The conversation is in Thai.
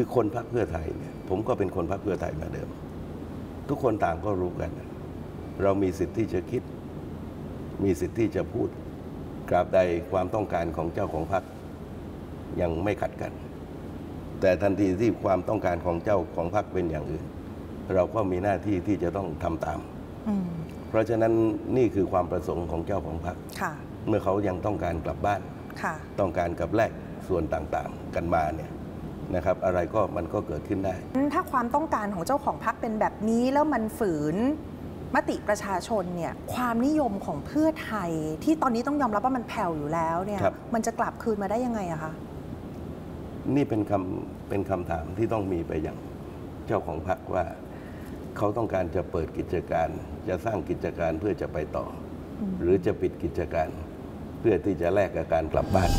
คือคนพรรคเพื่อไทยเนี่ยผมก็เป็นคนพรรคเพื่อไทยมาเดิม ทุกคนต่างก็รู้กัน เรามีสิทธิ์ที่จะคิด มีสิทธิ์ที่จะพูดกราบใดความต้องการของเจ้าของพรรคยังไม่ขัดกัน แต่ทันทีที่ความต้องการของเจ้าของพรรคเป็นอย่างอื่น เราก็มีหน้าที่ที่จะต้องทำตามอืมเพราะฉะนั้นนี่คือความประสงค์ของเจ้าของพรรคค่ะเมื่อเขายังต้องการกลับบ้านค่ะต้องการกับแลกส่วนต่างๆ กันมาเนี่ย นะครับอะไรก็มันก็เกิดขึ้นได้ ถ้าความต้องการของเจ้าของพรรคเป็นแบบนี้แล้วมันฝืนมติประชาชนเนี่ยความนิยมของเพื่อไทยที่ตอนนี้ต้องยอมรับว่ามันแผ่วอยู่แล้วเนี่ยครับมันจะกลับคืนมาได้ยังไงอะคะนี่เป็นคำเป็นคำถามที่ต้องมีไปอย่างเจ้าของพรรคว่า เขาต้องการจะเปิดกิจการ จะสร้างกิจการเพื่อจะไปต่ออหรือจะปิดกิจการ เพื่อที่จะแลกกับการกลับบ้าน